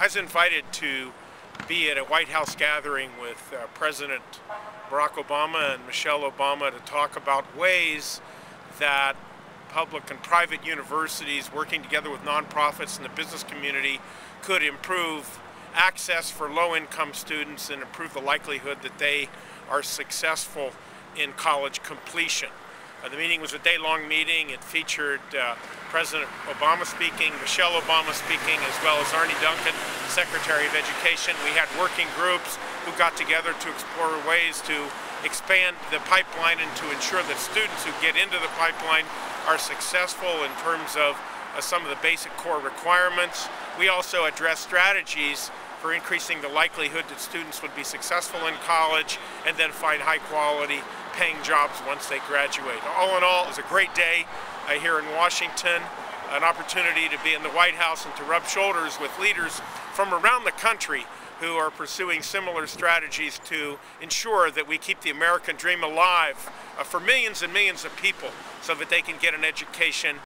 I was invited to be at a White House gathering with uh, President Barack Obama and Michelle Obama to talk about ways that public and private universities working together with nonprofits and the business community could improve access for low-income students and improve the likelihood that they are successful in college completion. Uh, the meeting was a day-long meeting. It featured uh, President Obama speaking, Michelle Obama speaking, as well as Arne Duncan, Secretary of Education. We had working groups who got together to explore ways to expand the pipeline and to ensure that students who get into the pipeline are successful in terms of uh, some of the basic core requirements. We also address strategies for increasing the likelihood that students would be successful in college and then find high quality paying jobs once they graduate. All in all, it was a great day uh, here in Washington, an opportunity to be in the White House and to rub shoulders with leaders from around the country who are pursuing similar strategies to ensure that we keep the American dream alive uh, for millions and millions of people so that they can get an education